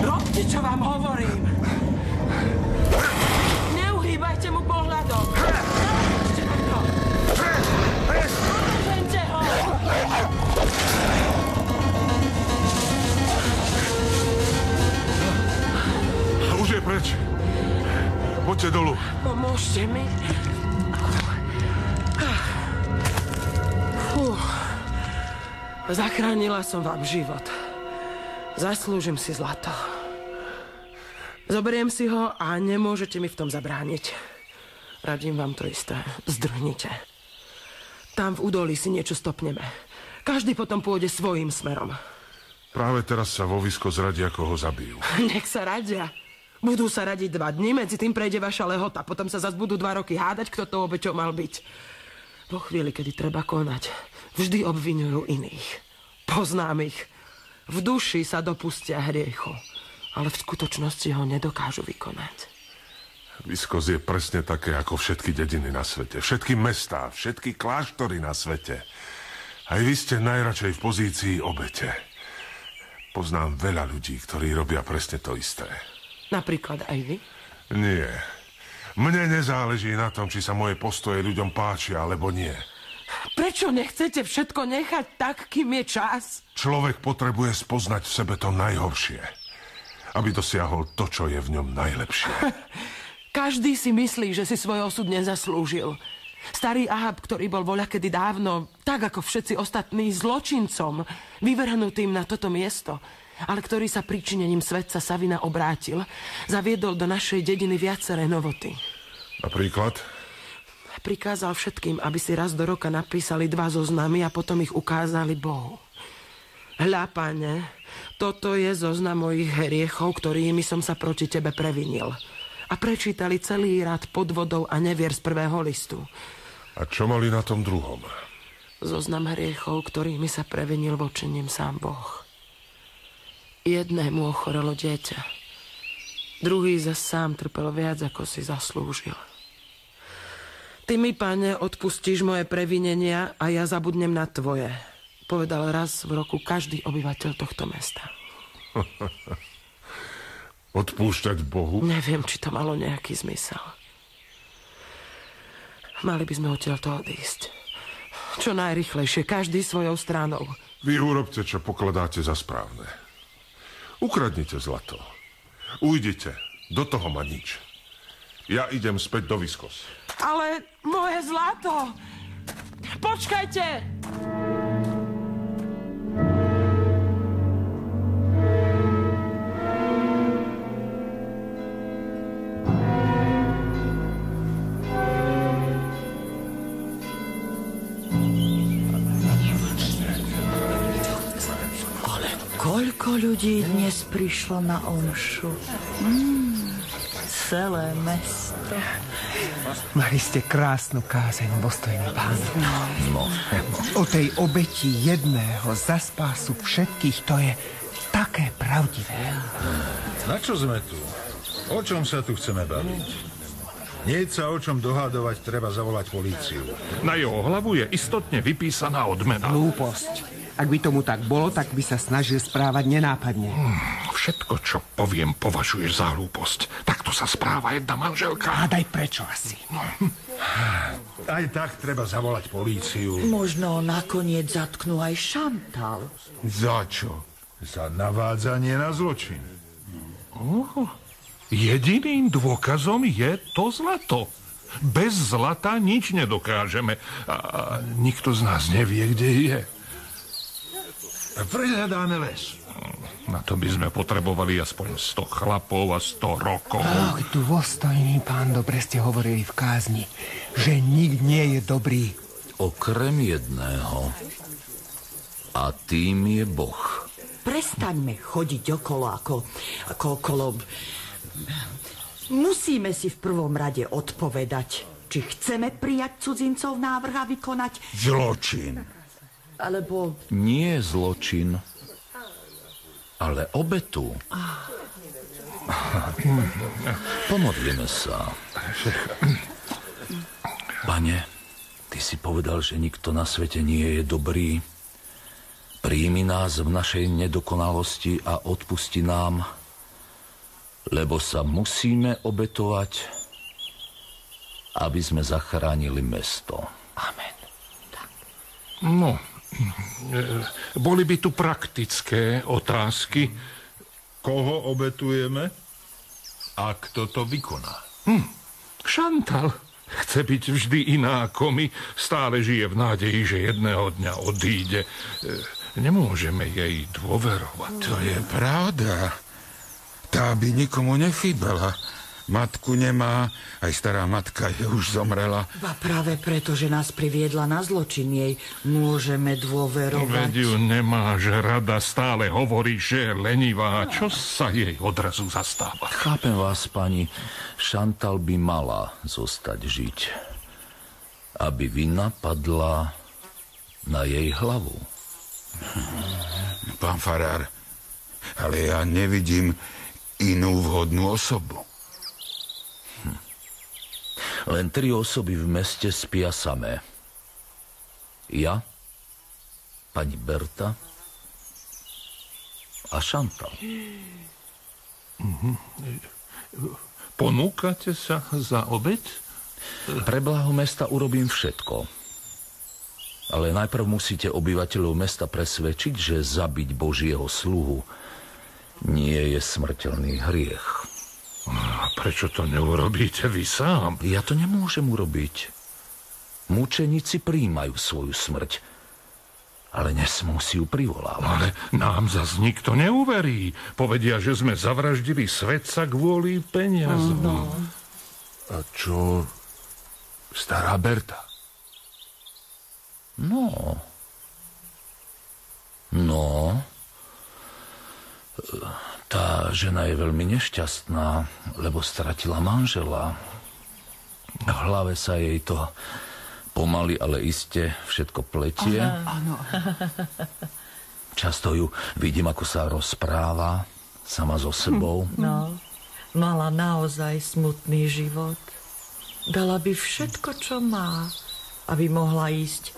Robte, čo vám hovorím. Preč. Poďte dolu. Pomôžte mi. Fú. Zachránila som vám život. Zaslúžim si zlato. Zoberiem si ho a nemôžete mi v tom zabrániť. Radím vám to isté. Zdrhnite. Tam v údolí si niečo stopneme. Každý potom pôjde svojím smerom. Práve teraz sa vo Visko zradia, ako ho zabijú. Nech sa radia. Budú sa radiť dva dni, medzi tým prejde vaša lehota. Potom sa zase budú dva roky hádať, kto to obeťou mal byť. Po chvíli, kedy treba konať, vždy obvinujú iných. Poznám ich. V duši sa dopustia hriechu, ale v skutočnosti ho nedokážu vykonať. Viskos je presne také ako všetky dediny na svete. Všetky mestá, všetky kláštory na svete. Aj vy ste najradšej v pozícii obete. Poznám veľa ľudí, ktorí robia presne to isté. Napríklad aj vy? Nie. Mne nezáleží na tom, či sa moje postoje ľuďom páčia, alebo nie. Prečo nechcete všetko nechať tak, kým je čas? Človek potrebuje spoznať v sebe to najhoršie, aby dosiahol to, čo je v ňom najlepšie. Každý si myslí, že si svoj osud nezaslúžil. Starý Ahab, ktorý bol voľakedy dávno, tak ako všetci ostatní, zločincom, vyvrhnutým na toto miesto, ale ktorý sa príčinením svetca Savina obrátil, zaviedol do našej dediny viaceré novoty. Napríklad? Prikázal všetkým, aby si raz do roka napísali dva zoznamy a potom ich ukázali Bohu. Hľa, pane, toto je zoznam mojich hriechov, ktorými som sa proti tebe previnil. A prečítali celý rad podvodov a nevier z prvého listu. A čo mali na tom druhom? Zoznam hriechov, ktorými sa previnil voči nim sám Boh. Jednému ochorelo dieťa. Druhý za sám trpel viac, ako si zaslúžil. Ty mi, pane, odpustíš moje previnenia a ja zabudnem na tvoje. Povedal raz v roku každý obyvateľ tohto mesta. Odpúšťať Bohu? Neviem, či to malo nejaký zmysel. Mali by sme odtiaľto odísť. Čo najrychlejšie, každý svojou stranou. Vy urobte, čo pokladáte za správne. Ukradnite zlato. Ujdite. Do toho ma nič. Ja idem späť do Viskos. Ale moje zlato! Počkajte! Ale koľko ľudí dnes prišlo na omšu? Mm, celé mesto. Mali ste krásnu kázeň, dôstojný pán. No. O tej obeti jedného za spásu všetkých, to je také pravdivé. Na čo sme tu? O čom sa tu chceme baviť? Nie sa o čom dohadovať, treba zavolať políciu. Na jeho hlavu je istotne vypísaná odmena. Hlúposť. Ak by tomu tak bolo, tak by sa snažil správať nenápadne. Všetko, čo poviem, považuješ za hlúposť. Takto sa správa jedna manželka. Hádaj prečo asi. Aj tak treba zavolať políciu. Možno nakoniec zatknú aj Šantal. Za čo? Za navádzanie na zločin. Oh, jediným dôkazom je to zlato. Bez zlata nič nedokážeme. A a nikto z nás nevie, kde je. Prehľadáme les. Na to by sme potrebovali aspoň 100 chlapov a 100 rokov. Ach, dôstojný pán, dobre ste hovorili v kázni, že nik nie je dobrý. Okrem jedného. A tým je Boh. Prestaňme chodiť okolo ako, ako okolo... Musíme si v prvom rade odpovedať, či chceme prijať cudzincov návrh a vykonať, Zločin. Alebo Nie zločin, ale obetu. Pomodlíme sa. Pane, ty si povedal, že nikto na svete nie je dobrý. Príjmi nás v našej nedokonalosti a odpusti nám, lebo sa musíme obetovať, aby sme zachránili mesto. Amen. No, e, boli by tu praktické otázky. Koho obetujeme? A kto to vykoná? Šantal chce byť vždy iná ako my. Stále žije v nádeji, že jedného dňa odíde. E, Nemôžeme jej dôverovať. To je pravda. Tá by nikomu nechybala. Matku nemá, aj stará matka je už zomrela. A práve preto, že nás priviedla na zločin jej, môžeme dôverovať. Veď ju nemáš rada, stále hovorí, že je lenivá. Čo sa jej odrazu zastáva? Chápem vás, pani. Šantal by mala zostať žiť. Aby vina padla na jej hlavu. Pán Farár, ale ja nevidím inú vhodnú osobu. Len tri osoby v meste spia samé. Ja, pani Berta a Šantal. Ponúkate sa za obeď? Pre blaho mesta urobím všetko. Ale najprv musíte obyvateľov mesta presvedčiť, že zabiť Božieho sluhu nie je smrteľný hriech. A prečo to neurobíte vy sám? Ja to nemôžem urobiť. Mučeníci príjmajú svoju smrť, ale nesmú si ju privolávať. Ale nám zas nikto neuverí. Povedia, že sme zavraždili svetca kvôli peniazom. No. A čo stará Berta? No. No. Tá žena je veľmi nešťastná, lebo stratila manžela. V hlave sa jej to pomaly, ale iste všetko pletie. Áno. Často ju vidím, ako sa rozpráva sama so sebou. No, mala naozaj smutný život. Dala by všetko, čo má, aby mohla ísť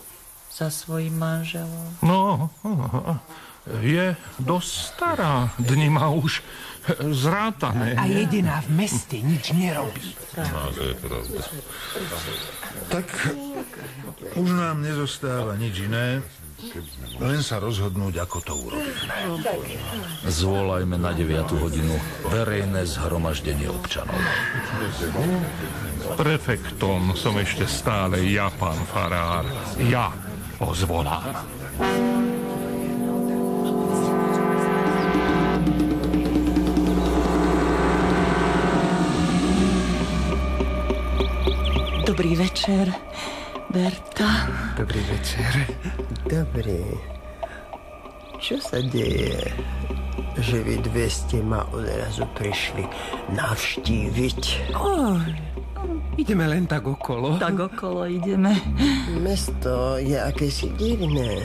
za svojim manželom. No, je dosť stará. Dni má už zrátané. A jediná v meste nič nerobí. No, to je pravda. Tak už nám nezostáva nič iné, Len sa rozhodnúť, ako to urobíme. Zvolajme na 9 hodinu verejné zhromaždenie občanov. Prefektom som ešte stále ja, pán Farár. Ja ho zvolám. Dobrý večer, Berta. Dobrý večer. Dobrý. Čo sa deje, že vy dve ste ma odrazu prišli navštíviť? Oh, ideme len tak okolo. Tak okolo ideme. Mesto je akési divné.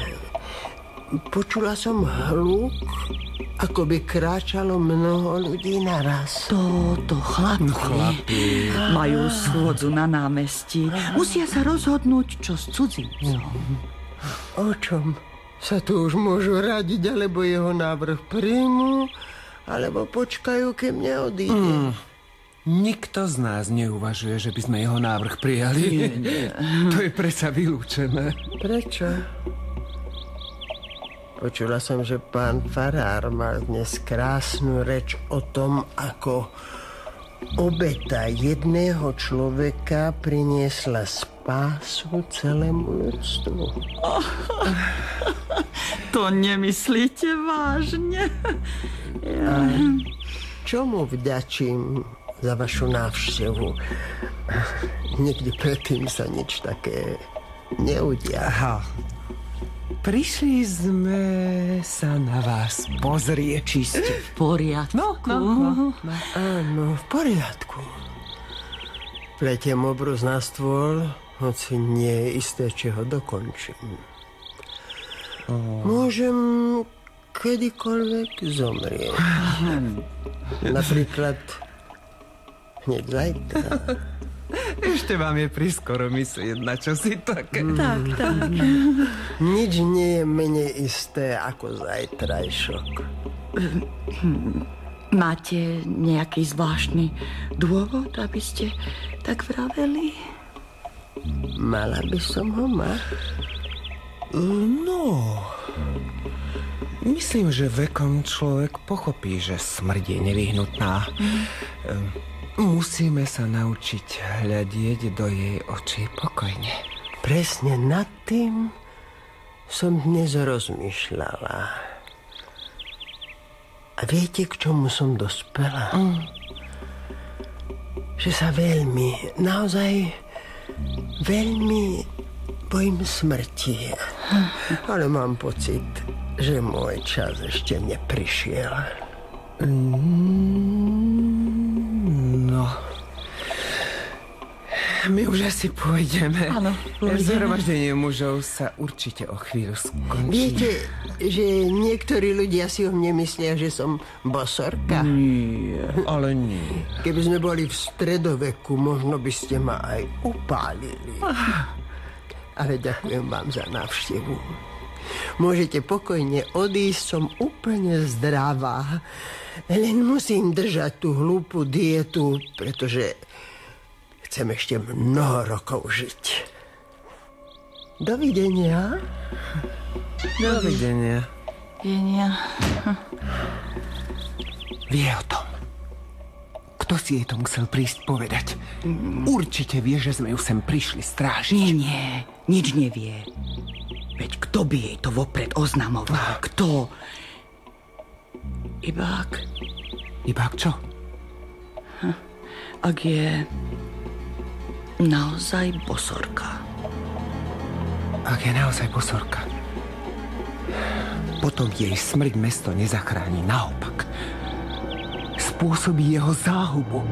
Počula som hluk, ako by kráčalo mnoho ľudí naraz. To, to chlapi. No, chlapi. Majú schôdzu na námestí. Musia sa rozhodnúť, čo s cudzincom. O čom? Sa tu už môžu radiť, alebo jeho návrh príjmu, alebo počkajú, kým neodíde. Mm. Nikto z nás neuvažuje, že by sme jeho návrh prijali. Nie, nie. To je predsa vylúčené. Prečo? Počula som, že pán Farár mal dnes krásnu reč o tom, ako obeta jedného človeka priniesla spásu celému ľudstvu. Oh, to nemyslíte vážne? A čomu vďačím za vašu návštevu? Nikdy predtým sa nič také neudialo. Aha, Prišli sme sa na vás pozrieť. Či ste v poriadku? No, no, no. no. Áno, v poriadku. Pletiem obrus na stôl, hoci nie je isté, či ho dokončím. Oh. Môžem kedykoľvek zomrieť. Napríklad hneď zajtra. Ešte vám je priskoro myslieť na čo si také. Mm. Tak, tak. Nič nie je menej isté ako zajtrajšok. Máte nejaký zvláštny dôvod, aby ste tak vraveli? Mala by som ho mať? No... Myslím, že vekom človek pochopí, že smrť je nevyhnutná. Mm. Musíme sa naučiť hľadieť do jej očí pokojne. Presne nad tým som dnes rozmýšľala. A viete, k čomu som dospela? Mm. Že sa veľmi, naozaj veľmi bojím smrti. Hm. Ale mám pocit, že môj čas ešte neprišiel. Mm. No. My už asi pôjdeme. Áno, Zhromaždenie mužov sa určite o chvíľu skončí. Viete, že niektorí ľudia si o mne myslia, že som bosorka? Nie, ale nie. Keby sme boli v stredoveku, možno by ste ma aj upálili. Ale ďakujem vám za návštevu. Môžete pokojne odísť, som úplne zdravá. Len musím držať tú hlúpu dietu, pretože chcem ešte mnoho rokov žiť. Dovidenia. Dovidenia. Dovidenia. Vie o tom. Kto si jej to musel prísť povedať? Určite vie, že sme ju sem prišli strážiť. Nie, nie. Nič nevie. Veď kto by jej to vopred oznamoval? Kto? Ibák. Ibák čo? Ak je naozaj bosorka. Ak je naozaj bosorka, potom jej smrť mesto nezachráni. Naopak, spôsobí jeho záhubu.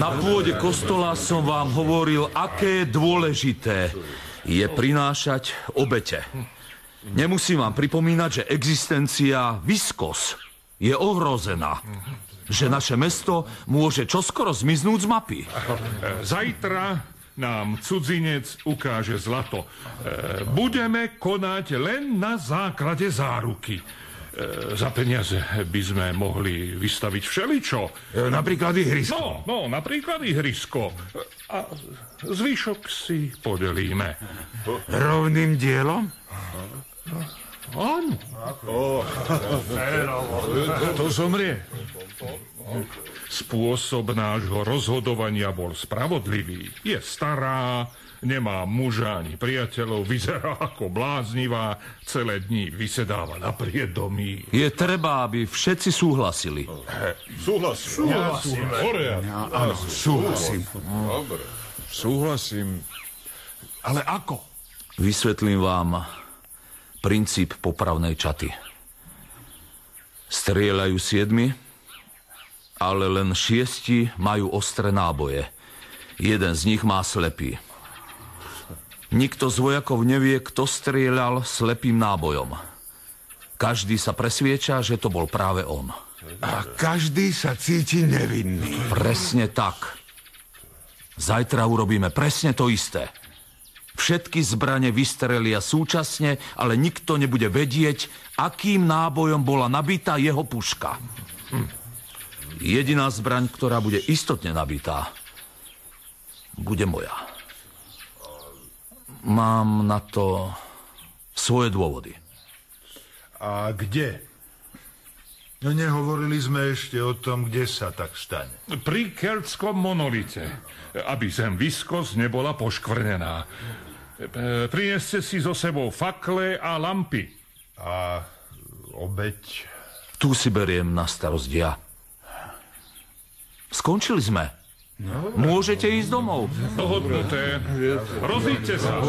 Na pôde kostola som vám hovoril, aké dôležité je prinášať obete. Nemusím vám pripomínať, že existencia Viskos je ohrozená. Že naše mesto môže čoskoro zmiznúť z mapy. Zajtra nám cudzinec ukáže zlato. Budeme konať len na základe záruky. Za peniaze by sme mohli vystaviť všeličo. E, napríklad ihrisko. No, no, napríklad ihrisko. A zvyšok si podelíme. Rovným dielom? Áno. To zomrie. Spôsob nášho rozhodovania bol spravodlivý. Je stará, nemá muža ani priateľov, vyzerá ako bláznivá, celé dní vysedáva na priedomí. Je treba, aby všetci súhlasili. Súhlasím. Súhlasím. Áno, súhlasím. Dobre. Súhlasím. Ale ako? Vysvetlím vám princíp popravnej čaty. Strieľajú siedmi, ale len šiesti majú ostré náboje. Jeden z nich má slepý. Nikto z vojakov nevie, kto strieľal slepým nábojom. Každý sa presvieča, že to bol práve on. A každý sa cíti nevinný. Presne tak. Zajtra urobíme presne to isté. Všetky zbrane vystrelia súčasne, ale nikto nebude vedieť, akým nábojom bola nabitá jeho puška. Hm. Jediná zbraň, ktorá bude istotne nabitá, bude moja. Mám na to svoje dôvody. A kde? No nehovorili sme ešte o tom, kde sa tak stane. Pri keltskom monolite, aby zem Viskos nebola poškvrnená. E, Prineste si so sebou fakle a lampy. A obeď? Tu si beriem na starosť ja. Skončili sme. No, Môžete ísť domov. Dohodnuté. Rozíďte sa.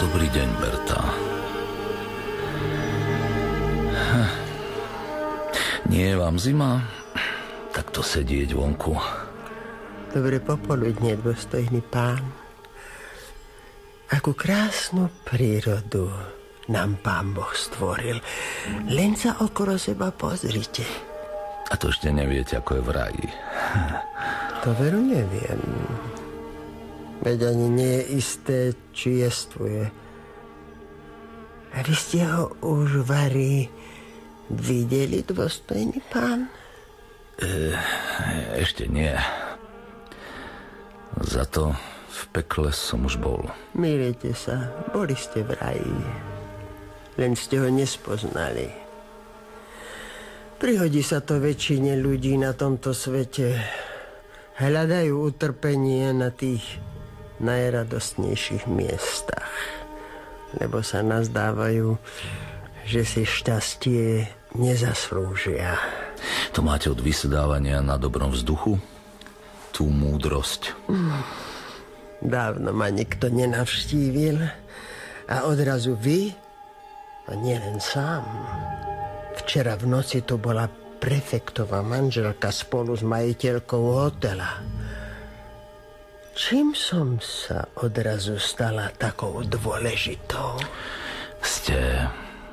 Dobrý deň, Berta. Vám zima? Takto sedieť vonku. Dobre popoludne, dôstojný pán. Akú krásnu prírodu nám pán Boh stvoril. Len sa okolo seba pozrite. A to ešte neviete, ako je v raji. To veru neviem. Veď ani nie je isté, či jestvuje. A vy ste ho už vari videli, dôstojný pán? E, ešte nie. Za to v pekle som už bol. Milite sa, boli ste v raji. Len ste ho nespoznali. Prihodí sa to väčšine ľudí na tomto svete. Hľadajú utrpenie na tých najradostnejších miestach. Lebo sa nazdávajú, že si šťastie nezaslúžia. To máte od vysedávania na dobrom vzduchu? Tú múdrosť. Dávno ma nikto nenavštívil a odrazu vy a nielen sám. Včera v noci to bola prefektová manželka spolu s majiteľkou hotela. Čím som sa odrazu stala takou dôležitou? Ste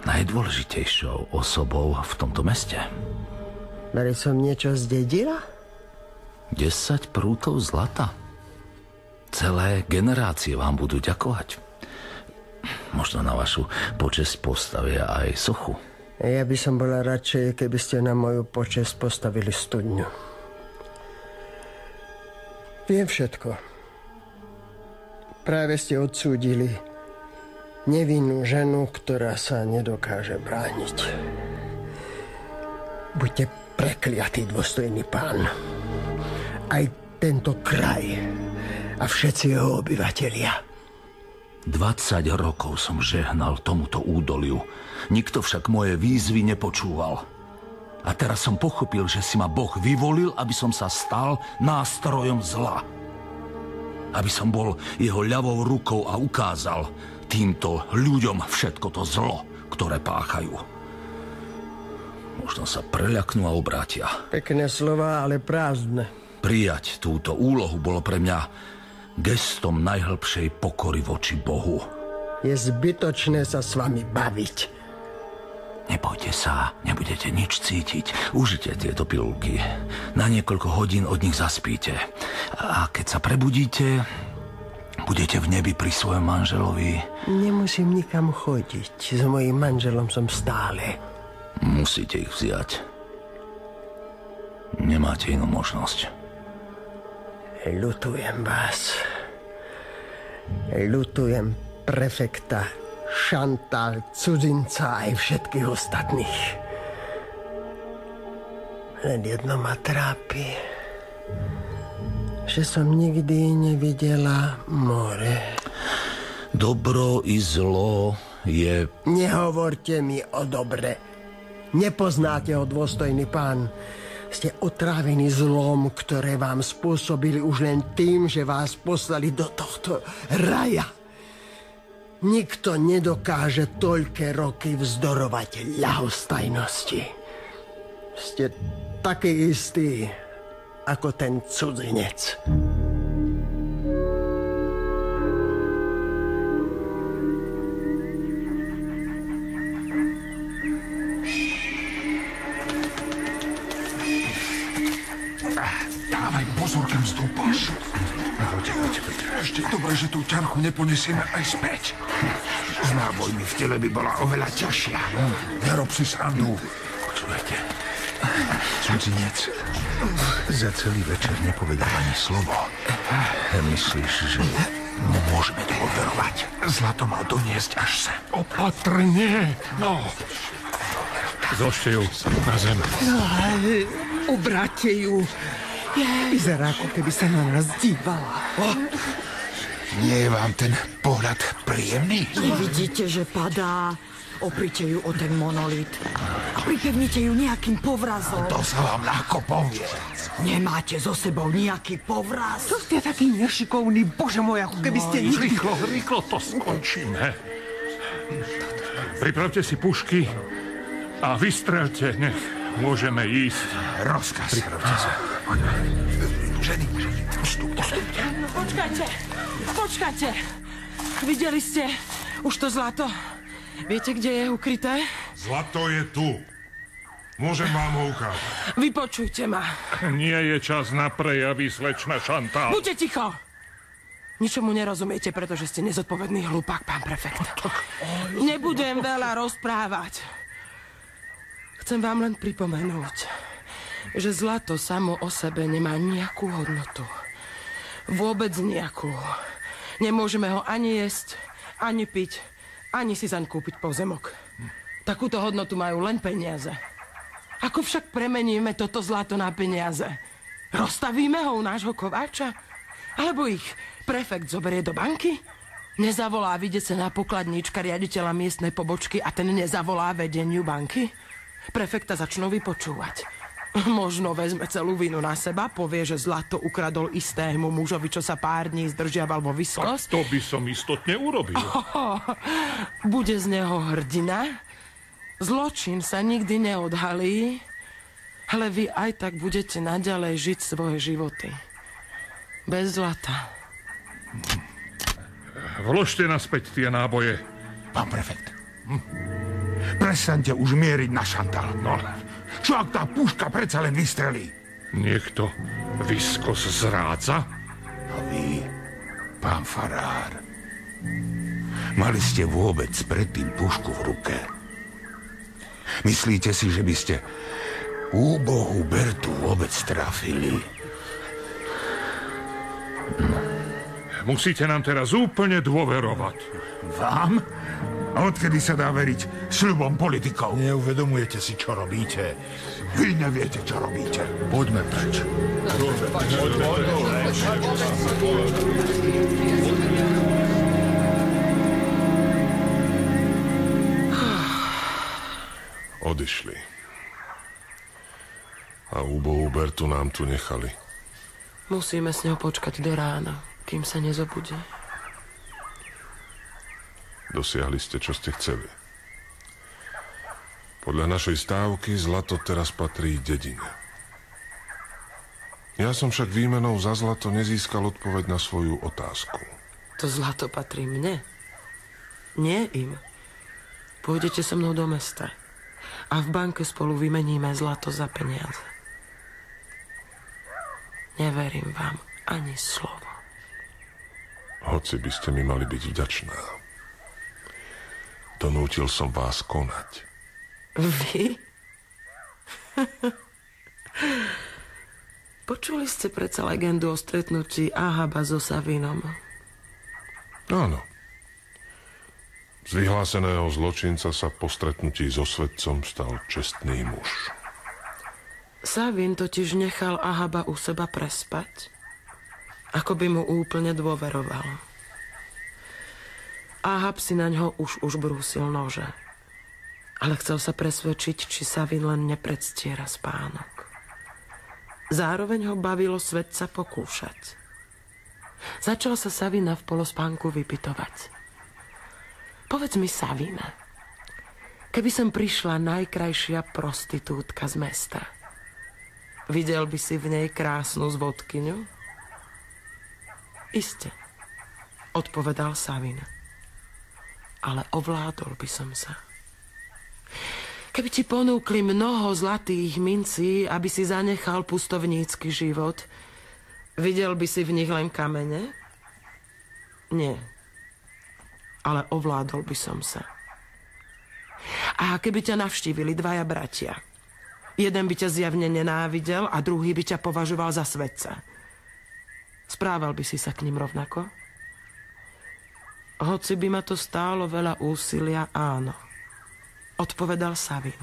najdôležitejšou osobou v tomto meste. Mari som niečo zdedila? 10 prútov zlata. Celé generácie vám budú ďakovať. Možno na vašu počesť postavia aj sochu. Ja by som bola radšej, keby ste na moju počesť postavili studňu. Viem všetko. Práve ste odsúdili nevinnú ženu, ktorá sa nedokáže brániť. Buďte prekliatý, dôstojný pán. Aj tento kraj a všetci jeho obyvatelia. 20 rokov som žehnal tomuto údoliu. Nikto však moje výzvy nepočúval. A teraz som pochopil, že si ma Boh vyvolil, aby som sa stal nástrojom zla. Aby som bol jeho ľavou rukou a ukázal týmto ľuďom všetko to zlo, ktoré páchajú. Možno sa preľaknú a obrátia. Pekné slova, ale prázdne. Prijať túto úlohu bolo pre mňa gestom najhlbšej pokory voči Bohu. Je zbytočné sa s vami baviť. Nebojte sa, nebudete nič cítiť. Užite tieto pilulky. Na niekoľko hodín od nich zaspíte. A keď sa prebudíte, budete v nebi pri svojom manželovi. Nemusím nikam chodiť. S mojím manželom som stále. Musíte ich vziať. Nemáte inú možnosť. Ľutujem vás. Ľutujem prefekta Šantal, cudzinca aj všetkých ostatných. Len jedno ma trápi, že som nikdy nevidela more. Dobro i zlo je... Nehovorte mi o dobre. Nepoznáte ho, dôstojný pán. Ste otrávení zlom, ktoré vám spôsobili už len tým, že vás poslali do tohto raja. Nikto nedokáže toľké roky vzdorovať ľahostajnosti. Ste taký istý ako ten cudzinec. Dávaj pozor, kam stúpaš. Poďte. Ešte dobre, že tú ťarchu neponiesieme aj späť. S nábojmi v tele by bola oveľa ťažšia. Nerob si srandu. Počúvajte, cudzinec za celý večer nepovedal ani slovo. Myslíš, že mu môžeme dôverovať? Zlato mal doniesť až sem. Opatrne. No. Zložte ju na zem. Obráte ju. Vyzerá, ako keby sa na nás dívala. Nie je vám ten pohľad príjemný? Nevidíte, že padá? Oprite ju o ten monolit. A pripevnite ju nejakým povrazom. To sa vám ľahko povie. Nemáte so sebou nejaký povraz? Čo ste taký nešikovný, bože môj, ako keby ste nikdy... Rýchlo, rýchlo to skončíme. Pripravte si pušky a vystrelte, nech môžeme ísť. Rozkaz. Pripravte sa. Ženy, ženy. No, počkajte, počkajte. Videli ste už to zlato? Viete, kde je ukryté? Zlato je tu. Môžem vám ho ukázať. Vypočujte ma. Nie je čas na prejavy, slečna Šantál. Buďte ticho! Ničomu nerozumiete, pretože ste nezodpovedný hlupák, pán prefekt. Nebudem veľa rozprávať. Chcem vám len pripomenúť, že zlato samo o sebe nemá nejakú hodnotu. Vôbec nejakú. Nemôžeme ho ani jesť, ani piť, ani si zaň kúpiť pozemok. Takúto hodnotu majú len peniaze. Ako však premeníme toto zlato na peniaze? Rozstavíme ho u nášho kováča? Alebo ich prefekt zoberie do banky? Nezavolá na pokladníčka riaditeľa miestnej pobočky a ten nezavolá vedeniu banky? Prefekta začnú vypočúvať. Možno vezme celú vinu na seba, povie, že zlato ukradol istému mužovi, čo sa pár dní zdržiaval vo Tak vyskos. to by som istotne urobil. Bude z neho hrdina? Zločin sa nikdy neodhalí, ale vy aj tak budete naďalej žiť svoje životy. Bez zlata. Vložte naspäť tie náboje. Pán prefekt. Hm. Prestaňte už mieriť na šantal. No, čo ak tá puška predsa len vystrelí? Niekto vyskos zrádza? A vy, pán Farár, mali ste vôbec predtým pušku v ruke? Myslíte si, že by ste úbohú Bertu vôbec trafili? Musíte nám teraz úplne dôverovať. Vám? A odkedy sa dá veriť sľubom politikov? Neuvedomujete si, čo robíte. Vy neviete, čo robíte. Poďme preč. Odišli. A úbohú Bertu nám tu nechali. Musíme s ňou počkať do rána, kým sa nezobudí. Dosiahli ste, čo ste chceli. Podľa našej stávky zlato teraz patrí dedine. Ja som však výmenou za zlato nezískal odpoveď na svoju otázku. To zlato patrí mne. Nie im. Pôjdete so mnou do mesta a v banke spolu vymeníme zlato za peniaze. Neverím vám ani slovo. Hoci by ste mi mali byť vďačná. Donútil som vás konať. Vy? Počuli ste predsa legendu o stretnutí Ahaba so Savinom? Áno. Z vyhláseného zločinca sa po stretnutí so svetcom stal čestný muž. Savin totiž nechal Ahaba u seba prespať, ako by mu úplne dôveroval. Ahab si na ňo už už brúsil nože, ale chcel sa presvedčiť, či Savin len nepredstiera spánok. Zároveň ho bavilo svetca pokúšať. Začal sa Savina v polospánku vypitovať. Povedz mi, Savina, keby som prišla najkrajšia prostitútka z mesta, videl by si v nej krásnu zvodkyňu? Iste, odpovedal Savin. Ale ovládol by som sa. Keby ti ponúkli mnoho zlatých mincí, aby si zanechal pustovnícky život, videl by si v nich len kamene? Nie ale ovládol by som sa. A keby ťa navštívili dvaja bratia, jeden by ťa zjavne nenávidel a druhý by ťa považoval za svetca. Správal by si sa k ním rovnako? Hoci by ma to stálo veľa úsilia, áno. Odpovedal Savin.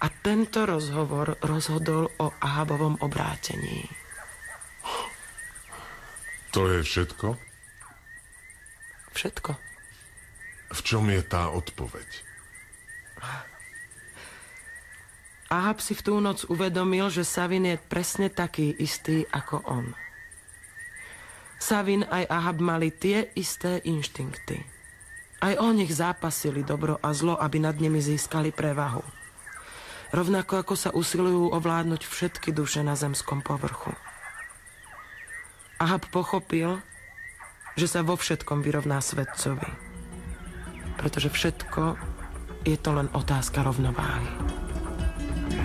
A tento rozhovor rozhodol o Ahabovom obrátení. To je všetko? Všetko. V čom je tá odpoveď? Ahab si v tú noc uvedomil, že Savin je presne taký istý ako on. Savin aj Ahab mali tie isté inštinkty. Aj o nich zápasili dobro a zlo, aby nad nimi získali prevahu. Rovnako ako sa usilujú ovládnuť všetky duše na zemskom povrchu. Ahab pochopil, že sa vo všetkom vyrovná svetcovi pretože všetko je to len otázka rovnováhy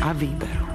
a výberu.